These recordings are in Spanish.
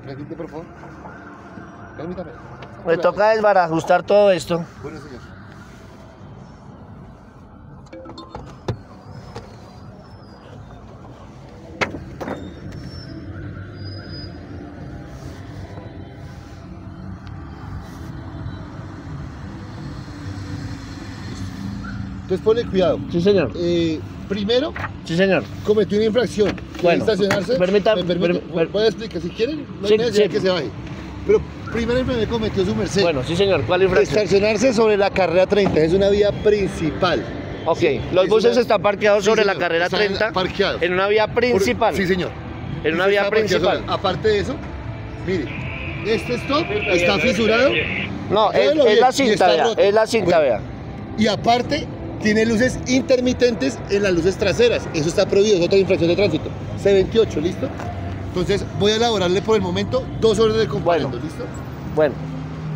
Permítame, por favor. Permítame. Me toca desbarajustar todo esto. Bueno, señor. Entonces ponle cuidado. Sí, señor. Eh, primero, Sí, señor. cometió una infracción. Bueno, estacionarse. permita- me permite, per- voy a explicar. Si quieren, no Sí, hay necesidad sí. que se baje. Pero primero me cometió su merced. Bueno, sí, señor. ¿Cuál infracción? Estacionarse sobre la carrera 30 es una vía principal. Ok, los Es buses una- están parqueados Sí, sobre la carrera están 30 parqueados. en una vía Por- principal. Sí, señor. En una vía principal. sobre- Aparte de eso, mire, este stop está fisurado No, es, es la cinta, vea. Es la cinta, Bueno. vea. y aparte tiene luces intermitentes en las luces traseras. Eso está prohibido, es otra infracción de tránsito. C28, ¿listo? Entonces voy a elaborarle por el momento dos órdenes de comparendo, Bueno. ¿listo? Bueno,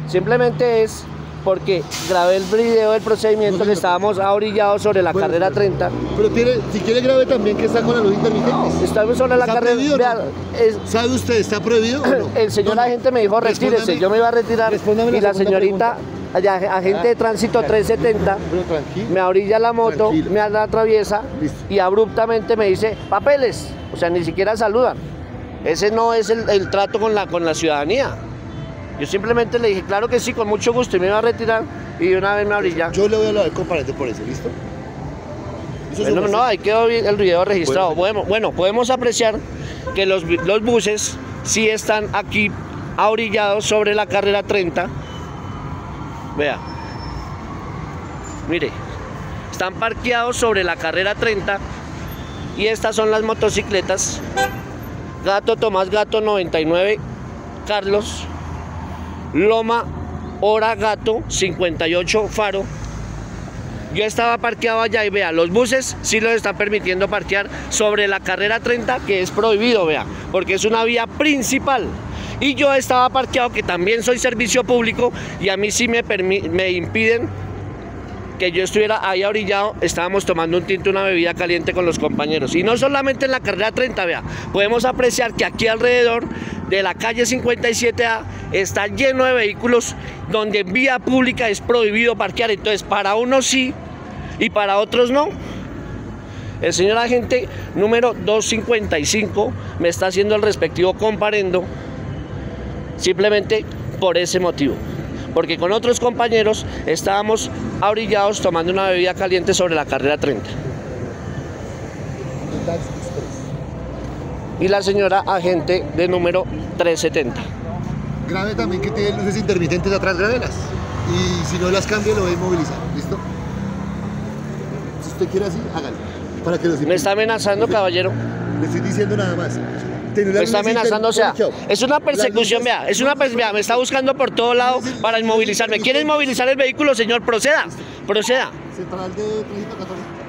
simplemente es porque grabé el video del procedimiento No, que estábamos ahorillados sobre la Bueno, carrera señor. 30. Pero tiene, si quiere grave también que está con la luz intermitente. Estamos sobre la ¿Está carrera. prohibido o vea, no? es- ¿Sabe usted, está prohibido o no? el señor No, no. agente me dijo retírese, yo me iba a retirar la y la señorita, allá, agente de tránsito 370, Pero tranquilo. me orilla la moto, Tranquilo. me atraviesa Listo. y abruptamente me dice papeles, o sea, ni siquiera saludan. Ese no es el, el trato con la, con la ciudadanía. Yo simplemente le dije, claro que sí, con mucho gusto, y me iba a retirar y una vez me orilla. Yo le voy a hablar comparente por eso, ¿listo? Eso es Bueno, no, ahí quedó el video registrado. Bueno. Podemos apreciar que los, los buses sí están aquí ahorillados sobre la carrera 30. Vea. Mire, están parqueados sobre la carrera 30 y estas son las motocicletas. Gato Tomás Gato 99, Carlos, Loma Hora Gato 58 Faro. Yo estaba parqueado allá y vea, los buses sí los están permitiendo parquear sobre la carrera 30, que es prohibido, vea, porque es una vía principal. Y yo estaba parqueado, que también soy servicio público, y a mí sí me, me impiden que yo estuviera ahí orillado, estábamos tomando un tinto, una bebida caliente con los compañeros. Y no solamente en la carrera 30, vea, podemos apreciar que aquí alrededor de la calle 57A está lleno de vehículos donde en vía pública es prohibido parquear. Entonces, para unos sí y para otros no. El señor agente número 255 me está haciendo el respectivo comparendo simplemente por ese motivo. Porque con otros compañeros estábamos abrillados tomando una bebida caliente sobre la carrera 30. Y la señora agente de número 370. Grave también que tiene luces intermitentes atrás, grábelas. Y si no las cambia, lo voy a inmovilizar. ¿Listo? Si usted quiere así, hágalo. Para que los Me está amenazando, caballero. Le estoy diciendo nada más. Me está amenazando, o sea, es una persecución, vea, es una persecución, me está buscando por todo lado para inmovilizarme. ¿Quiere inmovilizar el vehículo, señor? Proceda, proceda. Central de Tránsito 14.